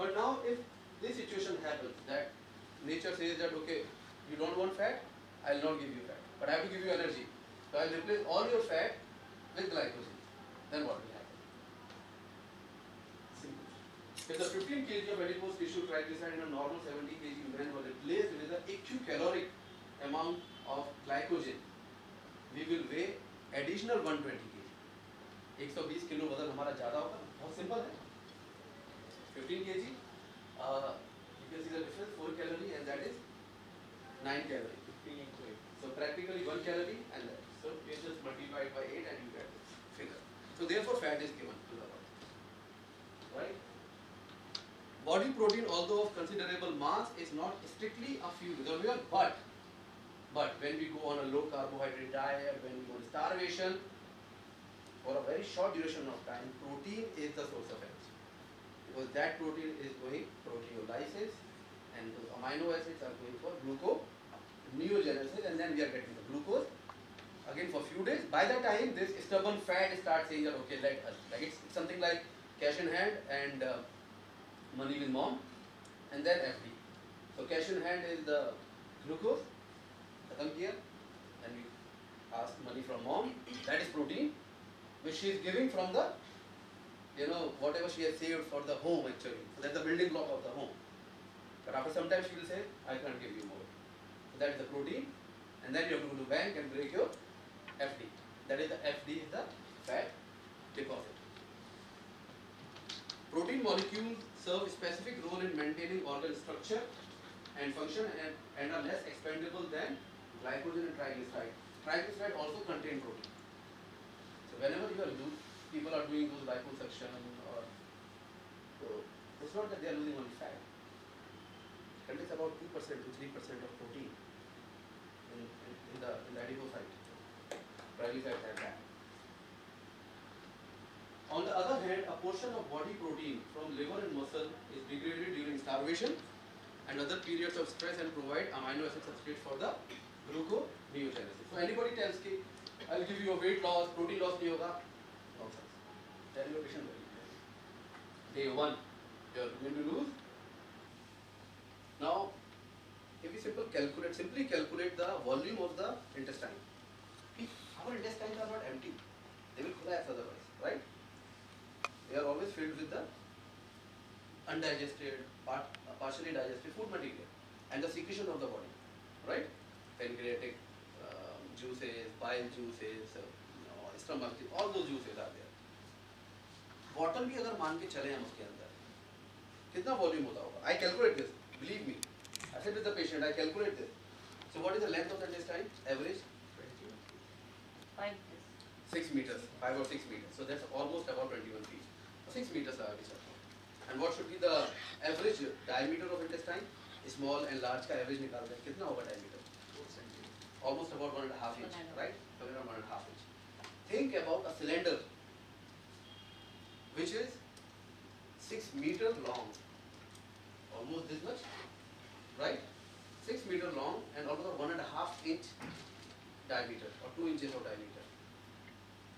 But now if this situation happens that nature says that okay, you don't want fat, I'll not give you fat, but I have to give you energy. So I'll replace all your fat with glycogen. Then what will happen? Simple. If the 15 kg of adipose tissue triglyceride in a normal 70 kg man was replaced with an equicaloric amount of glycogen, we will weigh additional 120 kg. 120 kilo वजन हमारा ज़्यादा होगा बहुत simple है 15 kg uh, you can see the difference 4 calorie and that is 9 calorie. 15 into 8. so practically 1 calorie and that so you just multiply by 8 and you get this figure. So therefore fat is given to the body. Right? Body protein although of considerable mass is not strictly a fuel reservoir but but when we go on a low carbohydrate diet when we go on starvation for a very short duration of time protein is the source of energy because that protein is going proteolysis and those amino acids are going for glucose gluconeogenesis and then we are getting the glucose. Again for a few days by the time this stubborn fat starts saying that okay let us like it's, it's something like cash in hand and uh, money with mom and then FD so cash in hand is the glucose khatam kiya and we ask money from mom. That is protein which she is giving from the you know whatever she has saved for the home actually. So that's the building block of the home. But after some time she will say I can't give you more. So that is the protein. And then you have to go to bank and break your FD that is the FD is the fat deposit. Protein molecules serve a specific role in maintaining organ structure and function and, and are less expendable than glycogen and triglyceride. Triglyceride also contain protein. So whenever you are do, people are doing those liposuction or uh, so it's not that they are losing only fat. It is about two percent to three percent of protein in, in, in the in the adipocyte. Prilocytes have that. On the other hand, a portion of body protein from liver and muscle is degraded during starvation and other periods of stress and provide amino acid substrate for the gluconeogenesis. So anybody tells me, I'll give you a weight loss, protein loss very clearly. Day one, you are going to lose. Now, if we simple calculate, simply calculate the volume of the intestine. Our intestines are not empty. They will collapse otherwise, right? They are always filled with the undigested, part, uh, partially digested food material and the secretion of the body, right? Pancreatic um, juices, bile juices, uh, stomach, all those juices are there. Bottle भी अगर मान के चले हम उसके अंदर कितना volume होता होगा I calculate this believe me I said with the patient I calculate this so what is the length of the intestine average 5 6 meters 5 or 6 meters so that's almost about 21 feet 6 meters are this and what should be the average diameter of intestine small and large का average निकाल दें कितना होगा diameter 4 centimeters. almost about one and a half inch right around one and a half inch think about a cylinder which is 6 meter long. Almost this much right? 6 meter long and almost one and a half inch diameter or 2 inches of diameter.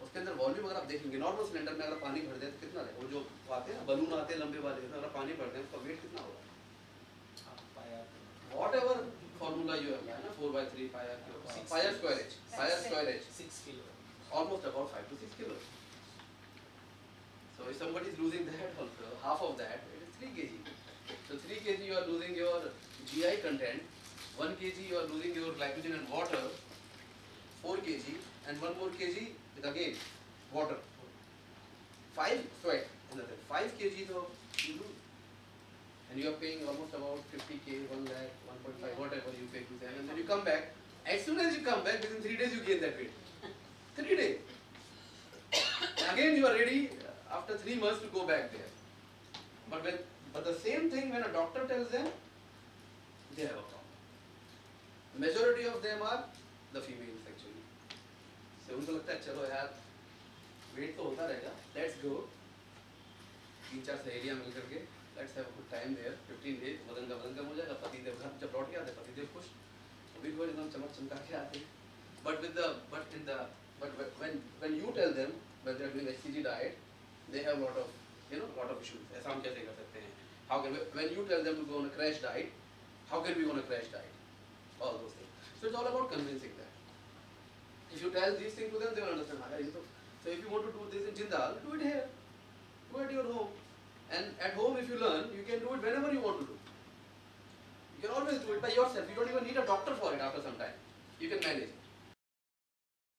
उसके अंदर volume अगर आप देखेंगे normal cylinder में अगर पानी भर दें तो कितना है वो जो आते हैं बलून आते हैं लंबे वाले उसमें अगर पानी भर दें उसका वेट कितना होगा? वॉट एवर फॉर्मूला यू है ना? Four by three Six. Pi r square H pi r square H 6 kilo. almost about 5 to 6 kilos. So if somebody is losing that also, half of that, it is 3 kg. So 3 kg you are losing your GI content, 1 kg you are losing your glycogen and water, 4 kg and 1 more kg with again water. 5 sweat, another 5 kg though you lose. And you are paying almost about 50k, 1 lakh, 1.5, Yeah. whatever you pay to them and then you come back. As soon as you come back, within 3 days you gain that weight. Three days. Again you are ready after three months to go back there. But when but the same thing when a doctor tells them, they have a problem. The Majority of them are the females actually. So उनको लगता है चलो यार wait तो होता रहेगा let's go तीन चार सहेलियाँ मिल करके let's have good time there 15 days वज़न का वज़न कम हो जाएगा पति देव घर जब लौट के आते पति देव खुश वो भी कोई एकदम चमक चमका के आते हैं but with the but in the but when when you tell them when they are doing HCG diet they have lot of you know lot of issues ऐसा हम कैसे कर सकते हैं How can we, when you tell them to go on a crash diet, how can we go on a crash diet? All those things. So it's all about convincing them. If you tell these things to them, they will understand. "Ah, yeah, so, so if you want to do this in Jindal, do it here. Do it at your home. And at home, if you learn, you can do it whenever you want to do. You can always do it by yourself. You don't even need a doctor for it after some time. You can manage.